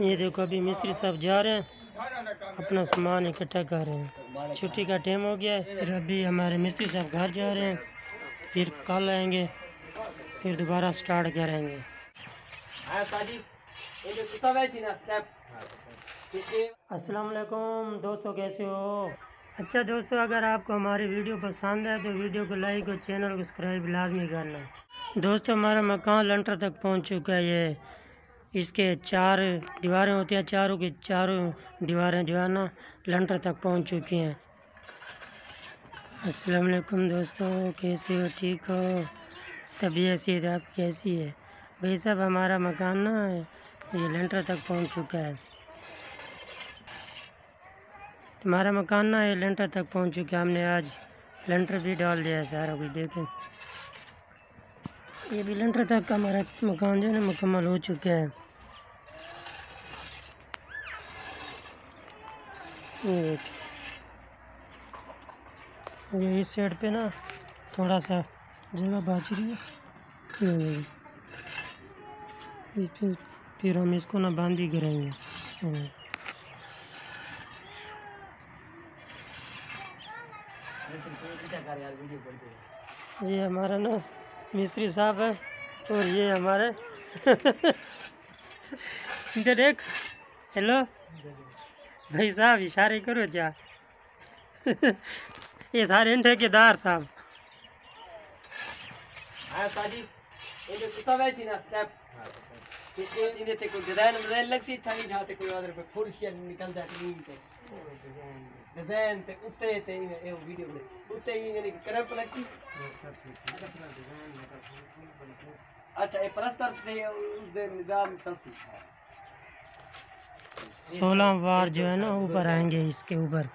ये देखो अभी मिस्त्री साहब जा रहे हैं। अपना सामान इकट्ठा कर रहे हैं। छुट्टी का टाइम हो गया है। फिर अभी हमारे मिस्त्री साहब घर जा रहे हैं। फिर कल आएँगे। फिर दोबारा स्टार्ट करेंगे। अस्सलाम वालेकुम। दोस्तों, कैसे हो? अच्छा दोस्तों, अगर आपको हमारी वीडियो पसंद है तो वीडियो को लाइक और चैनल को सब्सक्राइब लाजमी करना। दोस्तों, हमारा मकान लंटर तक पहुँच चुका है ये। इसके चार दीवारें होती हैं, चारों की चारों दीवारें जो है ना लंटर तक पहुँच चुकी हैं। अस्सलाम वालेकुम दोस्तों, कैसे हो? ठीक हो? तबीयत सेहत आप कैसी है? भाई साहब, हमारा मकान ना ये लेंटर तक पहुँच चुका है। तुम्हारा मकान ना ये लेंटर तक पहुँच चुका है, हमने आज लेंटर भी डाल दिया है सारा कुछ, देखें। ये भी लेंटर तक का हमारा मकान जो है ना मुकम्मल हो चुका है। ये इस साइड पे ना थोड़ा सा जगह बच रही है। इस पे फिर हम इसको ना बाँध करेंगे हम्म। ये हमारा ना मिस्त्री साहब है, और ये हमारे। इधर देख हेलो भाई साहब, इशारे करो जा ये सारे ठेकेदार साहब। हाँ साजी, ये कुत्ता वैसी ना स्टेप ये इन्हें ते कोई डिज़ाइन डिज़ाइन लग सी थानी जहाँ ते कोई अदर पे फुल शेयर निकल जाए क्लीन ते डिज़ाइन ते उत्ते ते इन्हें वीडियो में उत्ते इन्हें करप लग सी अच्छा ये प्लस्तर ते उस दे निज़ाम तलफी सोलह वार जो है ना ऊपर आएँगे इसके ऊपर।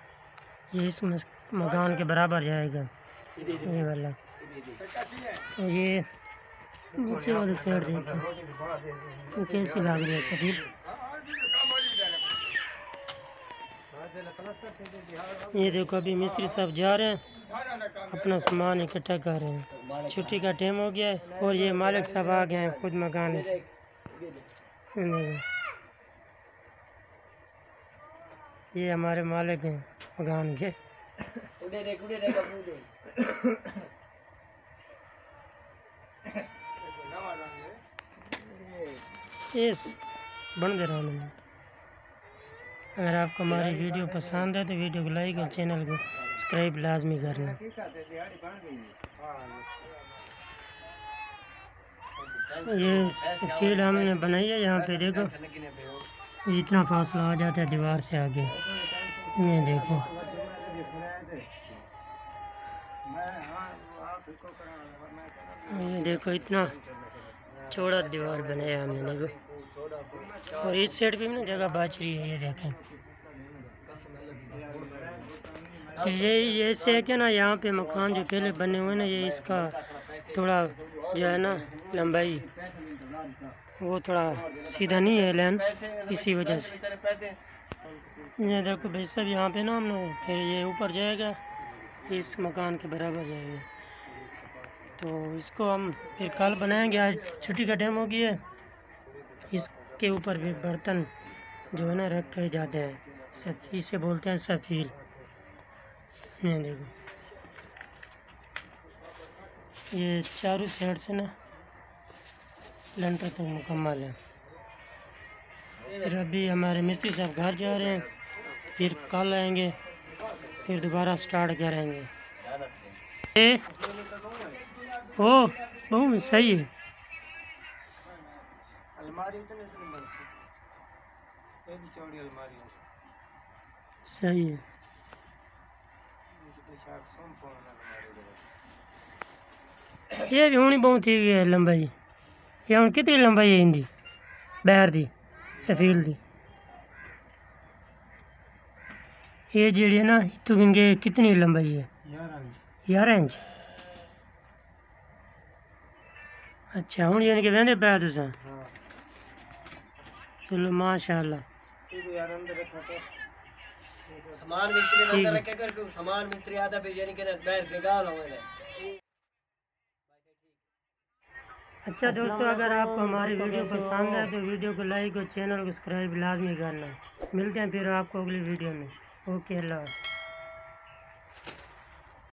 ये इस मकान के बराबर जाएगा। ये वाला। ये नीचे वाली साइड देखो कैसी लग रही सभी? ये देखो, अभी मिस्त्री साहब जा रहे हैं। अपना सामान इकट्ठा कर रहे हैं। छुट्टी का टाइम हो गया है और ये मालिक साहब आ गए हैं खुद मकान ये हमारे मालिक हैं मकान के। यस बन दे रहा हूँ अगर आपको हमारी वीडियो पसंद है तो वीडियो को लाइक और चैनल को सब्सक्राइब लाजमी करना। ये फ़ील्ड हमने बनाई है, यहाँ पे देखो। इतना फासला आ जाता है दीवार से आगे। ये देखें। ये देखो, इतना चौड़ा दीवार बनाया हमने देखो और इस साइड पे भी ना जगह बच रही है, ये देखें। तो ये ऐसे है कि ना यहाँ पे मकान जो पहले बने हुए ना, ये इसका थोड़ा जो है ना लंबाई, वो थोड़ा सीधा नहीं है लाइन इसी वजह से। ये देखो भाई साहब, यहाँ पे ना हमने फिर ये ऊपर जाएगा, इस मकान के बराबर जाएगा। तो इसको हम फिर कल बनाएँगे। आज छुट्टी का टाइम हो गया है। इसके ऊपर भी बर्तन जो है ना रखे जाते हैं। सफ़ी से बोलते हैं सफ़ील। नहीं देखो। ये चारों साइड से ना लंटर तक मुकम्मल है। फिर अभी हमारे मिस्त्री साहब घर जा रहे हैं। फिर कल आएँगे, फिर दोबारा स्टार्ट करेंगे। ओ बहुत सही है। अलमारी चौड़ी अलमारी सही है। ये भी होनी बहुत ही है लंबाई। ये हूँ कितनी लंबाई है इनकी? बैर दी सफील दी। ये है ना इतों कितनी लंबाई है? यार ग्यारह इंच। अच्छा हूँ यानी कि वहदे पै तुसें? हाँ चलो माशाल्लाह इसको यार अंदर रखा सामान मिस्त्री अंदर रखे कर क्यों सामान मिस्त्री आता फिर यानी कि बाहर से गाल अच्छा दोस्तों अगर आपको हमारी वीडियो पसंद है तो वीडियो को लाइक और चैनल को सब्सक्राइब लाजमी करना। मिलते हैं फिर आपको अगली वीडियो में। ओके अल्लाह